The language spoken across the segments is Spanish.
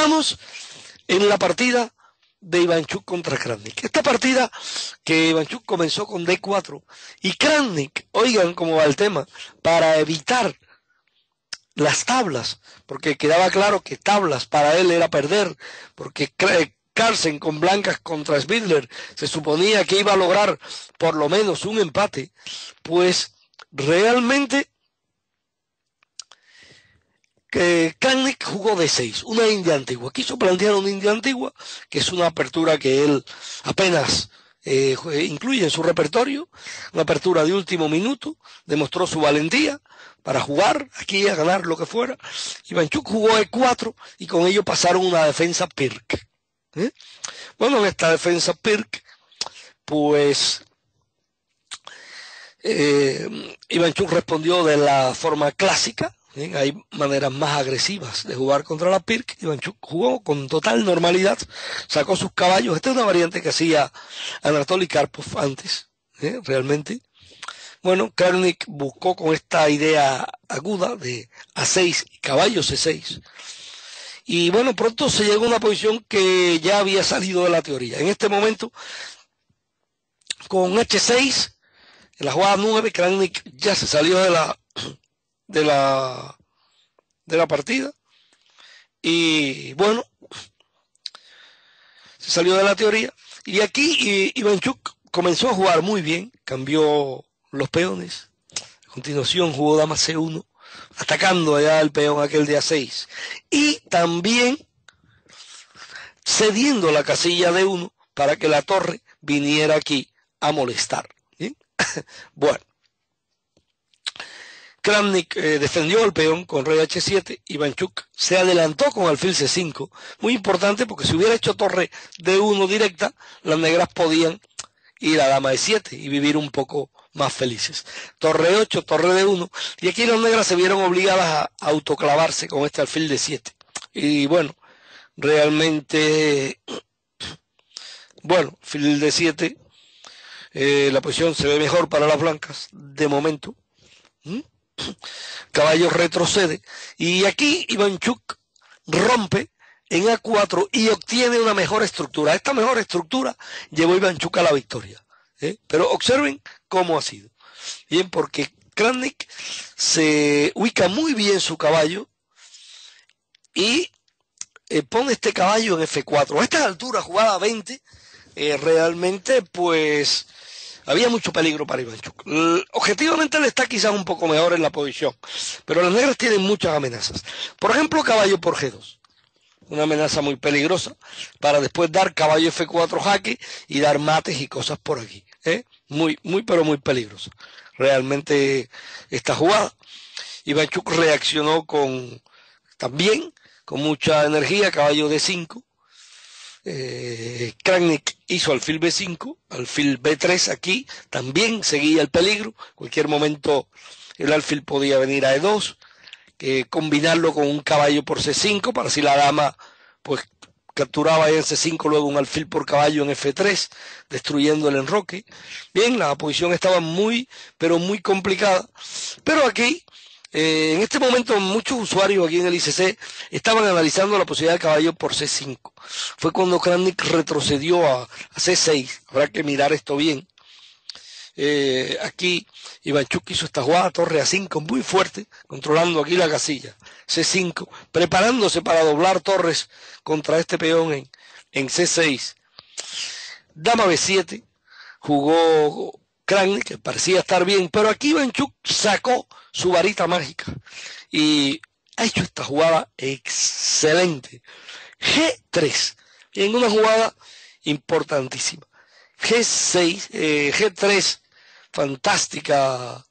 estamos en la partida de Ivanchuk contra Krannik. Esta partida que Ivanchuk comenzó con D4 y Krannik, oigan cómo va el tema, para evitar las tablas, porque quedaba claro que tablas para él era perder, porque Carlsen con blancas contra Spindler se suponía que iba a lograr por lo menos un empate, pues realmente que jugó de seis, una India antigua. Quiso plantear una India antigua, que es una apertura que él apenas eh, incluye en su repertorio, una apertura de último minuto, demostró su valentía para jugar aquí a ganar lo que fuera. Ivanchuk jugó E4 y con ello pasaron una defensa Pirk. ¿eh? Bueno, en esta defensa Pirk, pues eh, Ivanchuk respondió de la forma clásica, hay maneras más agresivas de jugar contra la Pirk. Ivanchuk jugó con total normalidad, sacó sus caballos. Esta es una variante que hacía Anatoly Karpov antes, ¿eh? realmente. Bueno, Kranich buscó con esta idea aguda de A6 y caballo C6. Y bueno, pronto se llegó a una posición que ya había salido de la teoría. En este momento, con H6, en la jugada 9, Kranich ya se salió de la de la, de la partida. Y bueno, se salió de la teoría. Y aquí Ivanchuk comenzó a jugar muy bien, cambió los peones. A continuación jugó dama C1, atacando allá el peón aquel día 6. Y también cediendo la casilla de 1 para que la torre viniera aquí a molestar. bueno, Kramnik eh, defendió el peón con rey H7 y Banchuk se adelantó con alfil C5. Muy importante porque si hubiera hecho torre D1 directa, las negras podían ir a dama E7 y vivir un poco más felices. Torre 8, torre D1 y aquí las negras se vieron obligadas a autoclavarse con este alfil de 7. Y bueno, realmente, bueno, alfil de 7, eh, la posición se ve mejor para las blancas de momento. ¿Mm? Caballo retrocede. Y aquí Ivanchuk rompe en A4 y obtiene una mejor estructura. Esta mejor estructura llevó Ivanchuk a la victoria. ¿eh? Pero observen cómo ha sido. Bien, porque Krannik se ubica muy bien su caballo y eh, pone este caballo en F4. A estas alturas, jugada 20, eh, realmente pues había mucho peligro para Ivanchuk. Objetivamente él está quizás un poco mejor en la posición, pero las negras tienen muchas amenazas. Por ejemplo, caballo por G2. Una amenaza muy peligrosa para después dar caballo F4 jaque y dar mates y cosas por aquí. ¿eh? Muy, muy, pero muy peligrosa. Realmente esta jugada. Ivanchuk reaccionó con también con mucha energía, caballo de 5 eh, hizo alfil B5, alfil B3 aquí, también seguía el peligro, cualquier momento el alfil podía venir a E2, que combinarlo con un caballo por C5 para si la dama pues capturaba en C5 luego un alfil por caballo en F3, destruyendo el enroque. Bien, la posición estaba muy, pero muy complicada. Pero aquí eh, en este momento muchos usuarios aquí en el ICC estaban analizando la posibilidad de caballo por C5. Fue cuando Kranich retrocedió a, C6. Habrá que mirar esto bien. Eh, aquí Ivanchuk hizo esta jugada torre A5 muy fuerte, controlando aquí la casilla. C5, preparándose para doblar torres contra este peón en, en C6. Dama B7, jugó Kranich, que parecía estar bien, pero aquí Ivanchuk sacó su varita mágica y ha hecho esta jugada excelente. G3, en una jugada importantísima. G6, eh, G3, fantástica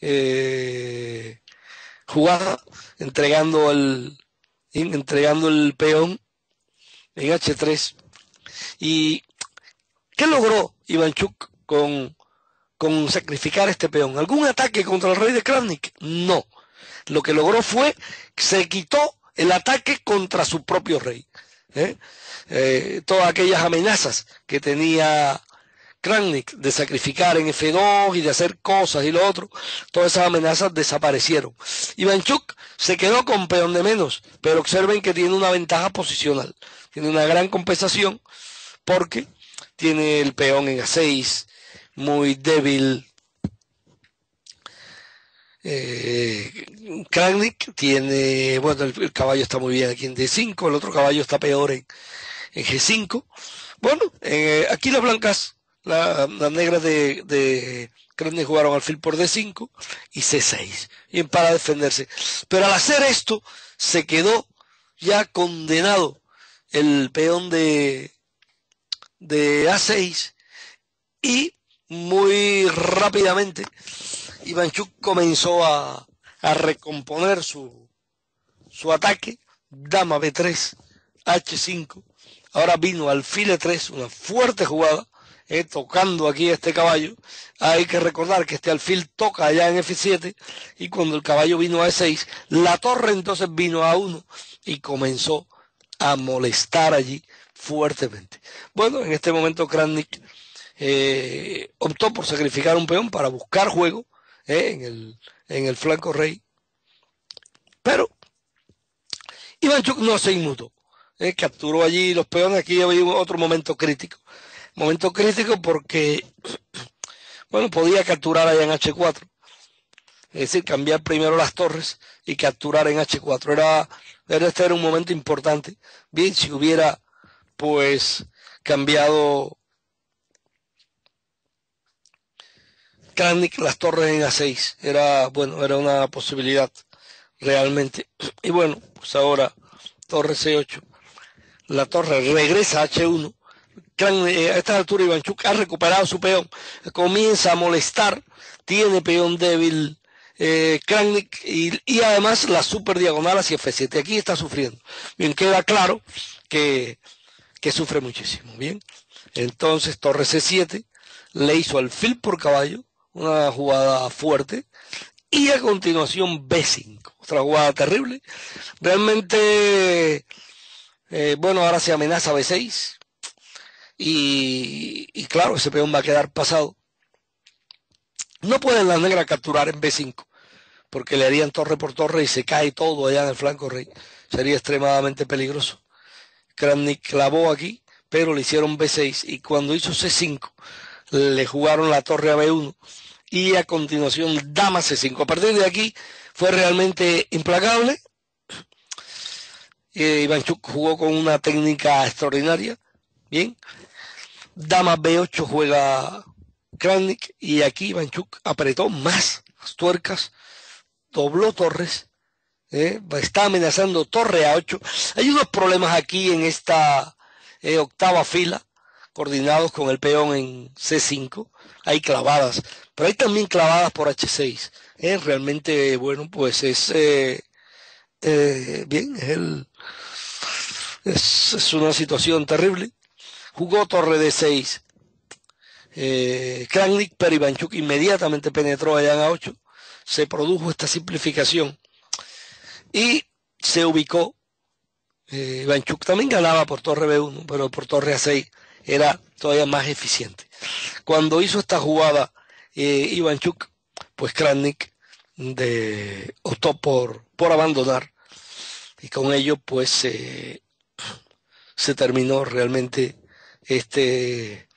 eh, jugada, entregando el, entregando el peón en H3. ¿Y qué logró Ivanchuk con con sacrificar este peón. ¿Algún ataque contra el rey de Kravnik? No. Lo que logró fue se quitó el ataque contra su propio rey. ¿eh? Eh, todas aquellas amenazas que tenía Kranich de sacrificar en F2 y de hacer cosas y lo otro, todas esas amenazas desaparecieron. Ivanchuk se quedó con peón de menos, pero observen que tiene una ventaja posicional, tiene una gran compensación porque tiene el peón en A6 muy débil. Eh, tiene, bueno, el, caballo está muy bien aquí en D5, el otro caballo está peor en, G5. Bueno, eh, aquí las blancas las negras de, de Kranich jugaron alfil por D5 y C6, bien para defenderse. Pero al hacer esto, se quedó ya condenado el peón de, de A6 y muy rápidamente Ivanchuk comenzó a, a recomponer su, su ataque, dama B3, H5, ahora vino alfil E3, una fuerte jugada, eh, tocando aquí este caballo. Hay que recordar que este alfil toca allá en F7 y cuando el caballo vino a E6, la torre entonces vino a 1 y comenzó a molestar allí fuertemente. Bueno, en este momento Kranich eh, optó por sacrificar un peón para buscar juego eh, en, el, en el flanco rey. Pero Ivanchuk no se inmutó. Eh, capturó allí los peones. Aquí había otro momento crítico. Momento crítico porque, bueno, podía capturar allá en H4. Es decir, cambiar primero las torres y capturar en H4. Era, era este era un momento importante. Bien, si hubiera, pues, cambiado Kranich las torres en A6. Era, bueno, era una posibilidad realmente. Y bueno, pues ahora torre C8. La torre regresa a H1. Eh, a esta altura Ivanchuk ha recuperado su peón. Comienza a molestar. Tiene peón débil. Eh, y, y, además la super diagonal hacia F7. Aquí está sufriendo. Bien, queda claro que, que sufre muchísimo. Bien. Entonces, torre C7 le hizo alfil por caballo una jugada fuerte. Y a continuación B5, otra jugada terrible. Realmente, eh, bueno, ahora se amenaza B6. Y, y claro, ese peón va a quedar pasado. No pueden las negras capturar en B5, porque le harían torre por torre y se cae todo allá en el flanco rey. Sería extremadamente peligroso. Kramnik clavó aquí, pero le hicieron B6 y cuando hizo C5 le jugaron la torre a B1 y a continuación dama C5. A partir de aquí fue realmente implacable. Eh, Ivanchuk jugó con una técnica extraordinaria. Bien. Dama B8 juega Kranich y aquí Ivanchuk apretó más las tuercas, dobló torres, eh, está amenazando torre A8. Hay unos problemas aquí en esta eh, octava fila coordinados con el peón en C5, hay clavadas, pero hay también clavadas por H6. Es realmente, bueno, pues es eh, eh, bien, es, el, es, una situación terrible. Jugó torre de 6. Eh, pero Ivanchuk inmediatamente penetró allá en A8. Se produjo esta simplificación y se ubicó. Eh, Ivanchuk también ganaba por torre B1, pero por torre A6 era todavía más eficiente. Cuando hizo esta jugada eh, Ivanchuk, pues Kranich de, optó por, por abandonar y con ello pues se terminó realmente este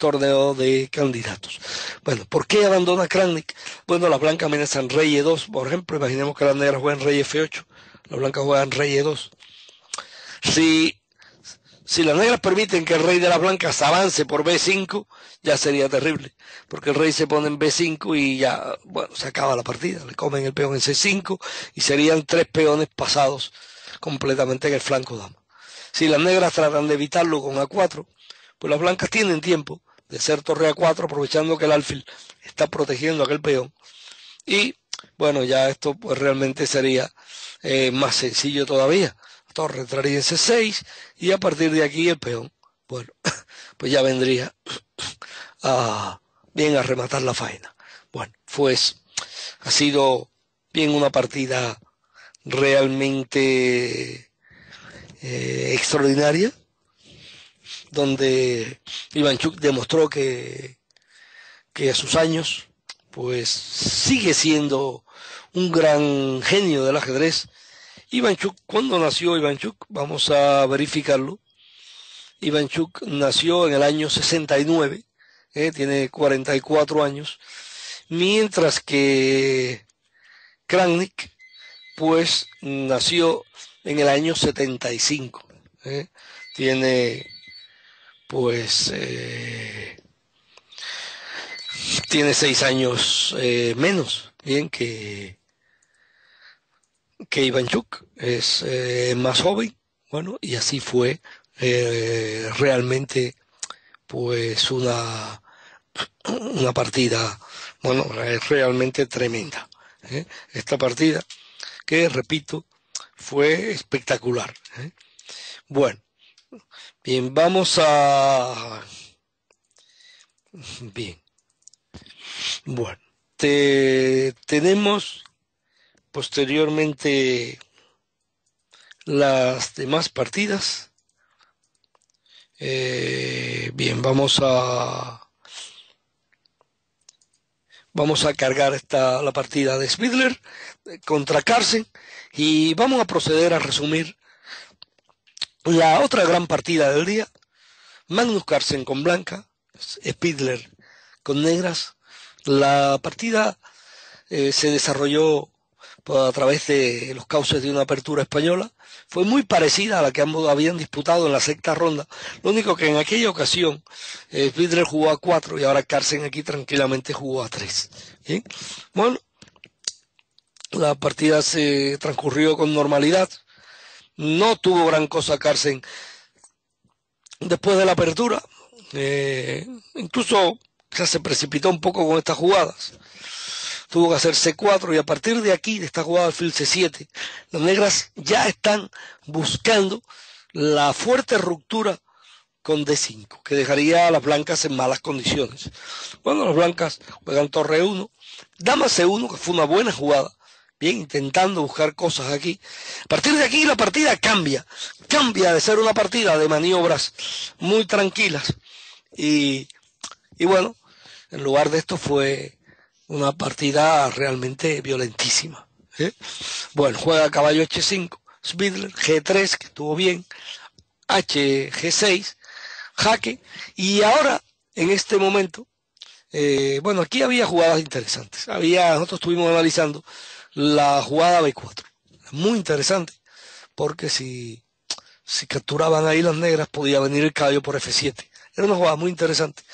torneo de candidatos. Bueno, ¿por qué abandona Kranich? Bueno, las blancas amenazan rey E2, por ejemplo, imaginemos que las negras juegan rey F8, las blancas juegan rey E2. Si si las negras permiten que el rey de las blancas avance por B5, ya sería terrible, porque el rey se pone en B5 y ya, bueno, se acaba la partida, le comen el peón en C5 y serían tres peones pasados completamente en el flanco dama. Si las negras tratan de evitarlo con A4, pues las blancas tienen tiempo de ser torre A4 aprovechando que el alfil está protegiendo aquel peón. Y bueno, ya esto pues realmente sería eh, más sencillo todavía torre entraría en C6 y a partir de aquí el peón, bueno, pues ya vendría a, bien a rematar la faena. Bueno, pues ha sido bien una partida realmente eh, extraordinaria, donde Ivanchuk demostró que, que a sus años, pues sigue siendo un gran genio del ajedrez. Ivanchuk, ¿cuándo nació Ivanchuk? Vamos a verificarlo. Ivanchuk nació en el año 69, eh, tiene 44 años, mientras que Kranich, pues nació en el año 75, eh, tiene pues eh, tiene seis años menos, bien que que Ivanchuk es eh, más joven, bueno, y así fue eh, realmente pues una, una partida, bueno, realmente tremenda. ¿eh? Esta partida que, repito, fue espectacular. Bueno, bien, vamos a... Bien. Bueno, te, tenemos posteriormente las demás partidas. Eh, bien, vamos a vamos a cargar esta la partida de Spidler eh, contra Carsen y vamos a proceder a resumir la otra gran partida del día. Magnus Carlsen con blanca, Spidler con negras. La partida eh, se desarrolló a través de los cauces de una apertura española. Fue muy parecida a la que ambos habían disputado en la sexta ronda. Lo único que en aquella ocasión eh, jugó a cuatro y ahora Carsen aquí tranquilamente jugó a tres. Bueno, la partida se transcurrió con normalidad. No tuvo gran cosa Carsen después de la apertura. Eh, incluso se precipitó un poco con estas jugadas tuvo que hacer C4 y a partir de aquí, de esta jugada alfil C7, las negras ya están buscando la fuerte ruptura con D5, que dejaría a las blancas en malas condiciones. Bueno, las blancas juegan torre 1, dama C1, que fue una buena jugada, bien, intentando buscar cosas aquí. A partir de aquí la partida cambia, cambia de ser una partida de maniobras muy tranquilas y, y bueno, en lugar de esto fue una partida realmente violentísima. ¿eh? Bueno, juega caballo H5, Spidler, G3, que estuvo bien, H, G6, jaque, y ahora, en este momento, eh, bueno, aquí había jugadas interesantes. Había, nosotros estuvimos analizando la jugada B4, muy interesante, porque si, si capturaban ahí las negras podía venir el caballo por F7. Era una jugada muy interesante.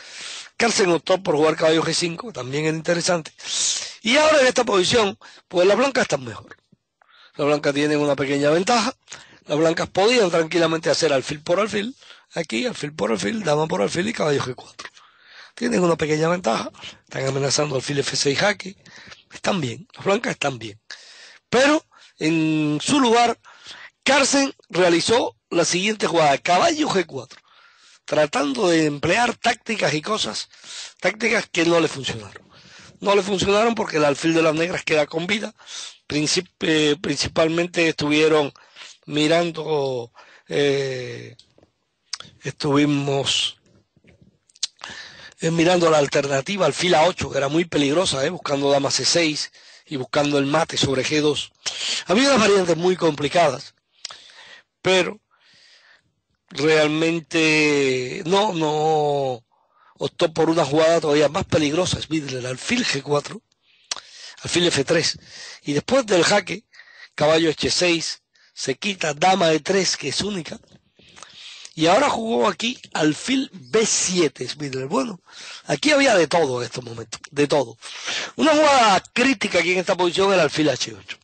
Carlsen optó por jugar caballo G5, también era interesante. Y ahora en esta posición, pues las blancas están mejor. Las blancas tienen una pequeña ventaja. Las blancas podían tranquilamente hacer alfil por alfil. Aquí, alfil por alfil, dama por alfil y caballo G4. Tienen una pequeña ventaja. Están amenazando alfil F6 jaque. Están bien. Las blancas están bien. Pero, en su lugar, Carlsen realizó la siguiente jugada. Caballo G4 tratando de emplear tácticas y cosas, tácticas que no le funcionaron. No le funcionaron porque el alfil de las negras queda con vida. Eh, principalmente estuvieron mirando, eh, estuvimos eh, mirando la alternativa alfil A8, que era muy peligrosa, buscando dama C6 y buscando el mate sobre G2. Había unas variantes muy complicadas, pero realmente no, no optó por una jugada todavía más peligrosa, el alfil G4, alfil F3, y después del jaque, caballo H6, se quita dama E3, que es única, y ahora jugó aquí alfil B7, Smidler. Bueno, aquí había de todo en estos momentos, de todo. Una jugada crítica aquí en esta posición era alfil H8.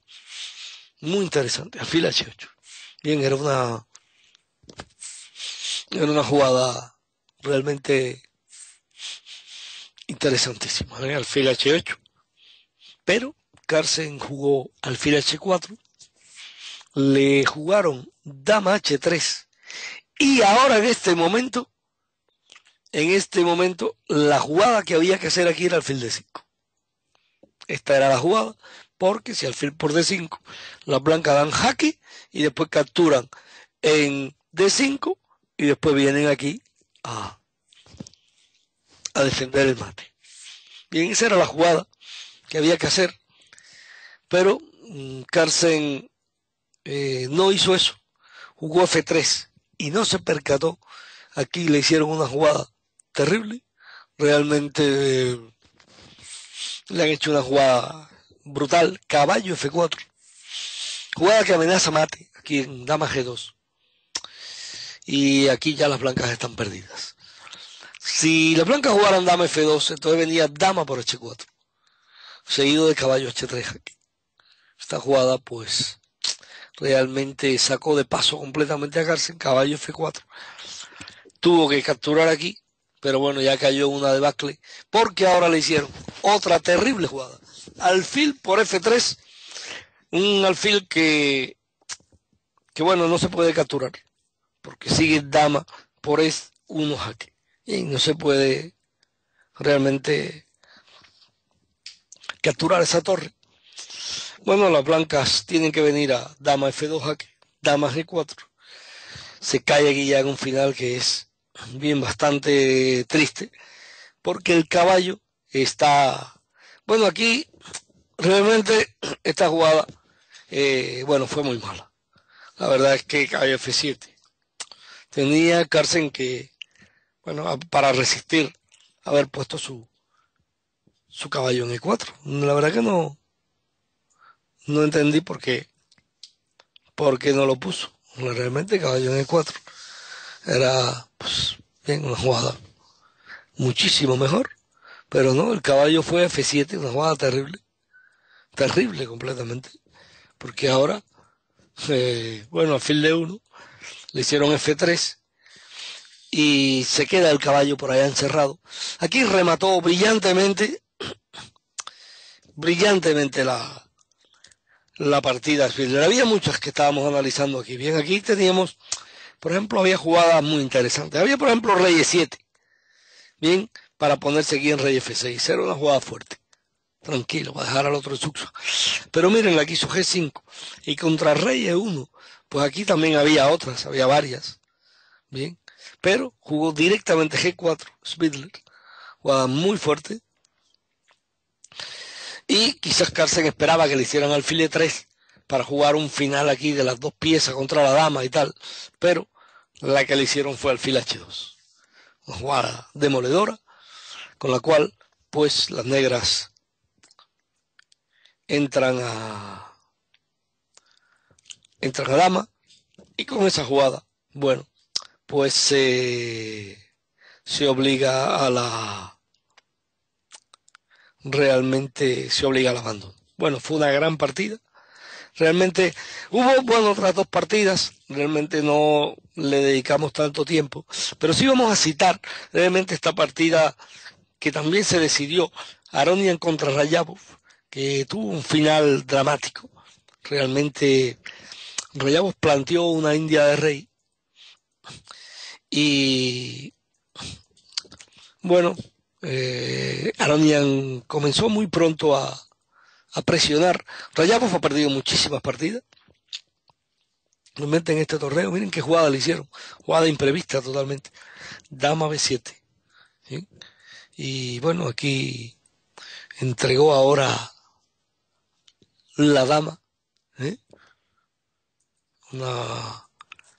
Muy interesante, alfil H8. Bien, era una era una jugada realmente interesantísima, ¿eh? alfil H8. Pero Carlsen jugó alfil H4, le jugaron dama H3 y ahora en este momento, en este momento, la jugada que había que hacer aquí era alfil D5. Esta era la jugada, porque si alfil por D5, las blancas dan jaque y después capturan en D5 y después vienen aquí a, a defender el mate. Bien, esa era la jugada que había que hacer, pero mm, Carlsen eh, no hizo eso, jugó F3 y no se percató. Aquí le hicieron una jugada terrible, realmente eh, le han hecho una jugada brutal, caballo F4, jugada que amenaza mate, aquí en dama G2. Y aquí ya las blancas están perdidas. Si las blancas jugaran dama F2, entonces venía dama por H4, seguido de caballo H3 aquí. Esta jugada, pues, realmente sacó de paso completamente a Carlsen, caballo F4. Tuvo que capturar aquí, pero bueno, ya cayó una debacle, porque ahora le hicieron otra terrible jugada. Alfil por F3, un alfil que, que bueno, no se puede capturar, porque sigue dama por S1 jaque, y no se puede realmente capturar esa torre. Bueno, las blancas tienen que venir a dama F2 jaque, dama G4. Se cae aquí ya en un final que es bien bastante triste, porque el caballo está... Bueno, aquí realmente esta jugada, eh, bueno, fue muy mala. La verdad es que caballo F7. Tenía Carlsen que, bueno, para resistir, haber puesto su, su caballo en E4. La verdad que no, no entendí por qué, por qué no lo puso. Realmente caballo en E4 era, pues, bien, una jugada muchísimo mejor. Pero no, el caballo fue F7, una jugada terrible. Terrible completamente. Porque ahora, eh, bueno, al fin de uno, le hicieron F3 y se queda el caballo por allá encerrado. Aquí remató brillantemente, brillantemente la, la partida. Había muchas que estábamos analizando aquí. Bien, aquí teníamos, por ejemplo, había jugadas muy interesantes. Había, por ejemplo, Rey E7. Bien, para ponerse aquí en Rey F6. Era una jugada fuerte. Tranquilo, va a dejar al otro suxo. Pero miren, la quiso G5. Y contra Rey E1, pues aquí también había otras, había varias. Bien, pero jugó directamente G4, Spidler. Jugada muy fuerte y quizás Carlsen esperaba que le hicieran alfil 3 para jugar un final aquí de las dos piezas contra la dama y tal, pero la que le hicieron fue alfil H2. Una jugada demoledora, con la cual pues las negras entran a entran a dama y con esa jugada, bueno, pues se obliga a la realmente se obliga al abandono. Bueno, fue una gran partida. Realmente hubo, bueno, otras dos partidas, realmente no le dedicamos tanto tiempo, pero sí vamos a citar realmente esta partida que también se decidió, Aronian contra Rayabov, que tuvo un final dramático. Realmente Rayabov planteó una India de rey y bueno, eh, Aronian comenzó muy pronto a, presionar. Rayabov ha perdido muchísimas partidas. Realmente en este torneo, miren qué jugada le hicieron. Jugada imprevista totalmente. Dama B7. Y bueno, aquí entregó ahora la dama. Una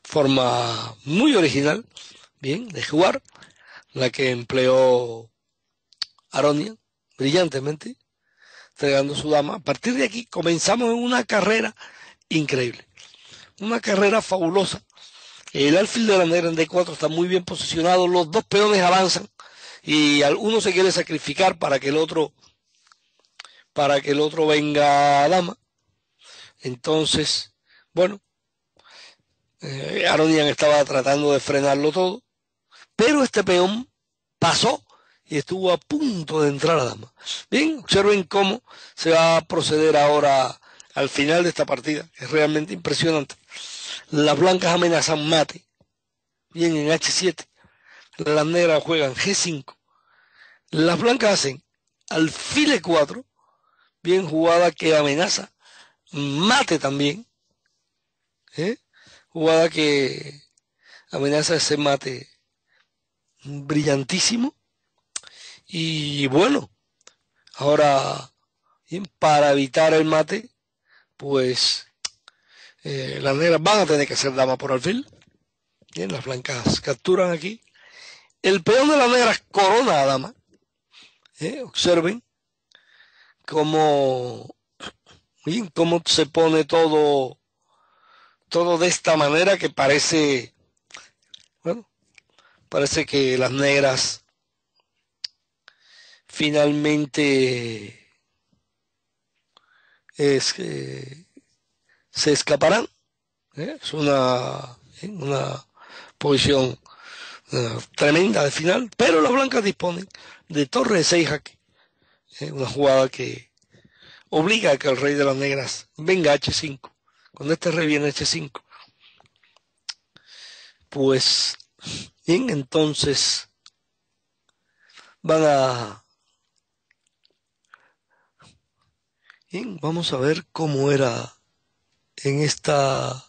forma muy original, bien, de jugar, la que empleó Aronia, brillantemente, entregando su dama. A partir de aquí comenzamos en una carrera increíble, una carrera fabulosa. El alfil de la negra en D4 está muy bien posicionado, los dos peones avanzan y uno se quiere sacrificar para que el otro para que el otro venga a dama. Entonces, bueno, eh, estaba tratando de frenarlo todo, pero este peón pasó y estuvo a punto de entrar a dama. Bien, observen cómo se va a proceder ahora al final de esta partida, es realmente impresionante. Las blancas amenazan mate, bien en H7, las negras juegan G5, las blancas hacen alfil 4, bien jugada que amenaza mate también, ¿eh? Jugada que amenaza ese mate brillantísimo Y bueno, ahora para evitar el mate, pues eh, las negras van a tener que ser dama por alfil. Bien, las blancas capturan aquí. El peón de las negras corona a dama. Eh, observen cómo, cómo se pone todo, todo de esta manera que parece, bueno, parece que las negras finalmente es que se escaparán. ¿eh? Es una, una posición eh, tremenda de final, pero las blancas disponen de torre de 6 jaque. ¿eh? Una jugada que obliga a que el rey de las negras venga H5. Cuando este rey viene H5, pues bien, entonces van a... Bien, vamos a ver cómo era en esta...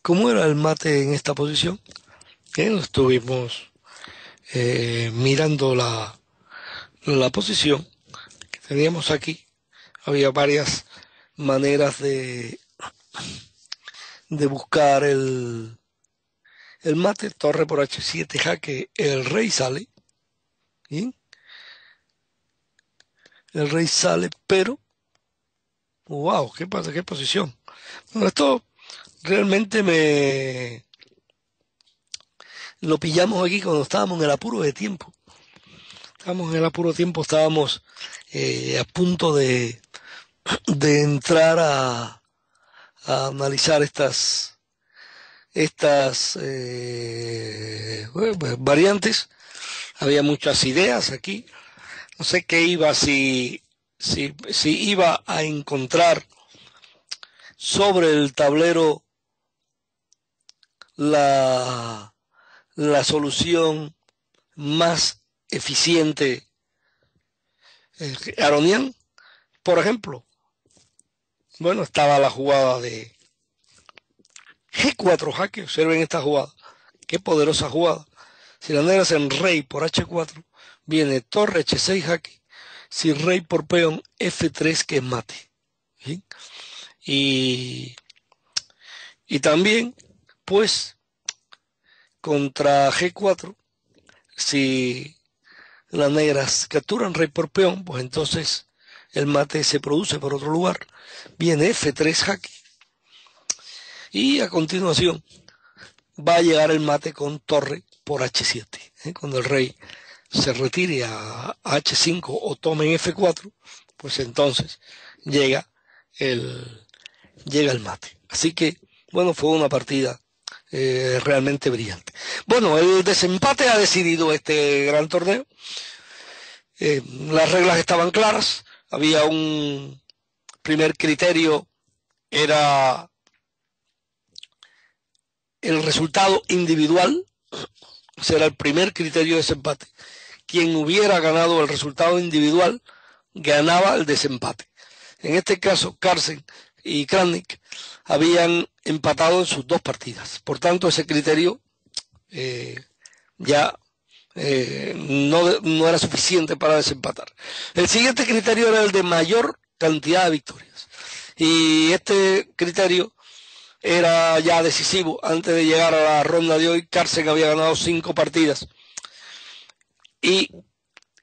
¿Cómo era el mate en esta posición? Bien, estuvimos eh, mirando la, la posición que teníamos aquí. Había varias maneras de, de buscar el, el mate. Torre por H7, jaque, el rey sale. ¿Bien? El rey sale, pero wow, ¿qué pasa? ¿Qué posición? Bueno, esto realmente me lo pillamos aquí cuando estábamos en el apuro de tiempo. Estábamos en el apuro de tiempo, estábamos eh, a punto de, de entrar a, a analizar estas estas eh, variantes. Había muchas ideas aquí. No sé qué iba si si, si iba a encontrar sobre el tablero la, la solución más eficiente eh, Aronian, por ejemplo. Bueno, estaba la jugada de G4 jaque, observen esta jugada, qué poderosa jugada. Si la negra en rey por H4, viene torre H6 jaque, si rey por peón F3 que mate. Y, y también, pues, contra G4, si las negras capturan rey por peón, pues entonces el mate se produce por otro lugar. Viene F3 jaque. Y a continuación va a llegar el mate con torre por H7. ¿eh? Cuando el rey se retire a H5 o tome F4, pues entonces llega el, llega el mate. Así que, bueno, fue una partida eh, realmente brillante. Bueno, el desempate ha decidido este gran torneo. Eh, las reglas estaban claras. Había un primer criterio, era el resultado individual. Ese era el primer criterio de desempate quien hubiera ganado el resultado individual ganaba el desempate. En este caso, Carsen y Kranich habían empatado en sus dos partidas. Por tanto, ese criterio eh, ya eh, no, no era suficiente para desempatar. El siguiente criterio era el de mayor cantidad de victorias. Y este criterio era ya decisivo. Antes de llegar a la ronda de hoy, Carsen había ganado cinco partidas y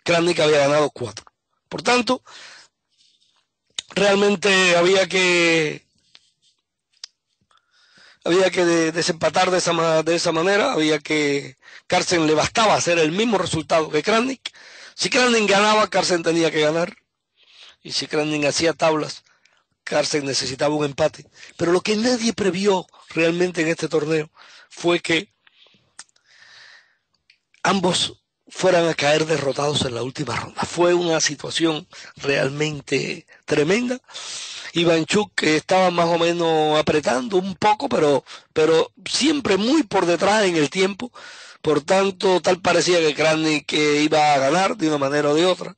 Kranich había ganado cuatro. Por tanto, realmente había que había que desempatar de esa, de esa manera, había que Carson le bastaba hacer el mismo resultado que Kranich. Si Kranich ganaba, Carson tenía que ganar. Y si Kranich hacía tablas, Carson necesitaba un empate. Pero lo que nadie previó realmente en este torneo fue que ambos fueran a caer derrotados en la última ronda. Fue una situación realmente tremenda. Ivanchuk que estaba más o menos apretando un poco, pero, pero siempre muy por detrás en el tiempo. Por tanto, tal parecía que Kranich iba a ganar de una manera o de otra.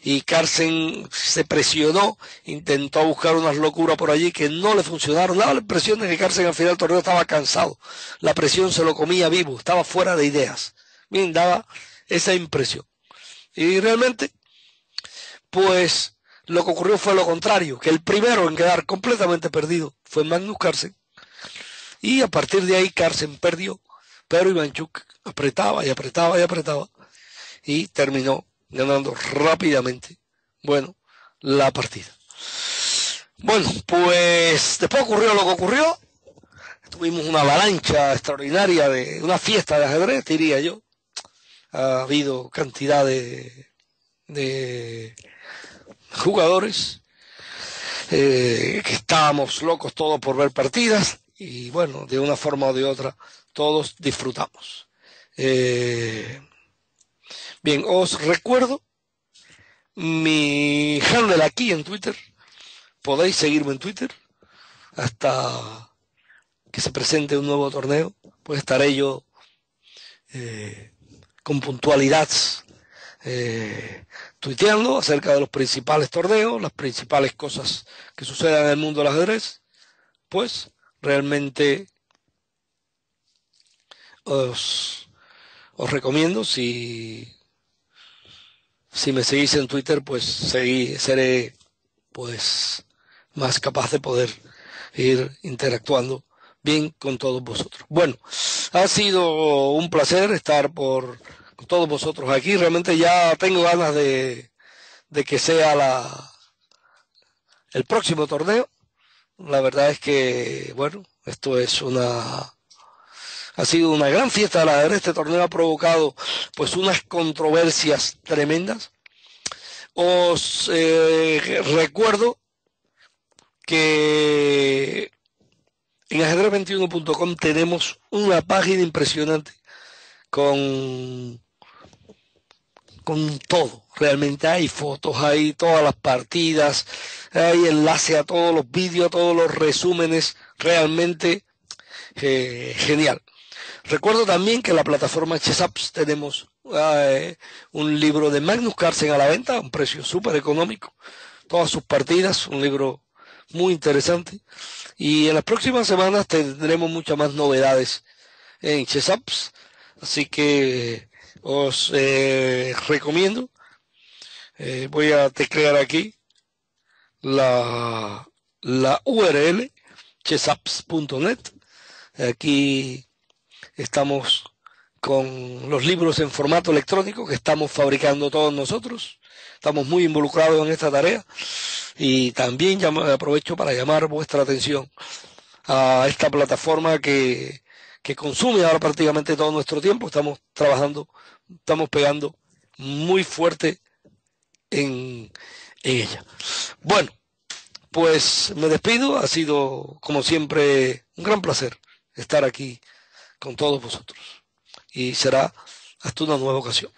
Y Carsen se presionó, intentó buscar unas locuras por allí que no le funcionaron. Daba la impresión de que Carsen al final del torneo estaba cansado. La presión se lo comía vivo, estaba fuera de ideas. Bien, daba esa impresión. Y realmente, pues lo que ocurrió fue lo contrario, que el primero en quedar completamente perdido fue Magnus Carlsen. Y a partir de ahí Carlsen perdió, pero Ivanchuk apretaba y apretaba y apretaba y terminó ganando rápidamente, bueno, la partida. Bueno, pues después ocurrió lo que ocurrió. Tuvimos una avalancha extraordinaria de una fiesta de ajedrez, diría yo. Ha habido cantidad de, de jugadores eh, que estábamos locos todos por ver partidas y bueno, de una forma o de otra todos disfrutamos. Eh, bien, os recuerdo mi handle aquí en Twitter. Podéis seguirme en Twitter hasta que se presente un nuevo torneo. Pues estaré yo eh, con puntualidad eh, tuiteando acerca de los principales torneos, las principales cosas que sucedan en el mundo del ajedrez. Pues realmente os, os recomiendo si si me seguís en Twitter, pues seguí, seré pues más capaz de poder ir interactuando bien con todos vosotros. Bueno, ha sido un placer estar por con todos vosotros aquí. Realmente ya tengo ganas de, de que sea la el próximo torneo. La verdad es que, bueno, esto es una ha sido una gran fiesta de la guerra. Este torneo ha provocado pues unas controversias tremendas. Os eh, recuerdo que en ajedrez21.com tenemos una página impresionante con con todo. Realmente hay fotos, hay todas las partidas, hay enlace a todos los vídeos, a todos los resúmenes. Realmente eh, genial. Recuerdo también que en la plataforma Chesaps tenemos eh, un libro de Magnus Carlsen a la venta, a un precio súper económico. Todas sus partidas, un libro muy interesante. Y en las próximas semanas tendremos muchas más novedades en Chesaps. Así que os eh, recomiendo. Eh, voy a teclear aquí la, la URL chesaps.net. Aquí estamos con los libros en formato electrónico que estamos fabricando todos nosotros. Estamos muy involucrados en esta tarea y también aprovecho para llamar vuestra atención a esta plataforma que, que consume ahora prácticamente todo nuestro tiempo. Estamos trabajando, estamos pegando muy fuerte en, en ella. Bueno, pues me despido. Ha sido, como siempre, un gran placer estar aquí con todos vosotros. Y será hasta una nueva ocasión.